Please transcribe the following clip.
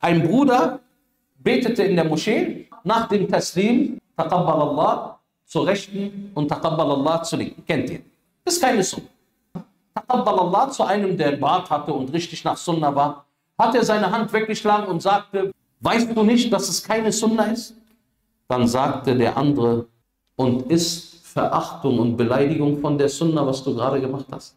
Ein Bruder betete in der Moschee nach dem Taslim, Taqabbal Allah zur Rechten und Taqabbal Allah zur Linken. Kennt ihr? Das Ist keine Sunna. Taqabbal Allah zu einem, der Bart hatte und richtig nach Sunna war, hat er seine Hand weggeschlagen und sagte, weißt du nicht, dass es keine Sunna ist? Dann sagte der andere, und ist Verachtung und Beleidigung von der Sunna, was du gerade gemacht hast.